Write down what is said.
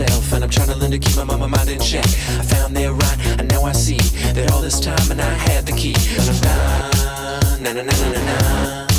myself and I'm trying to learn to keep my mama mind in check. I found their right and now I see that all this time and I had the key. Na na na na na na.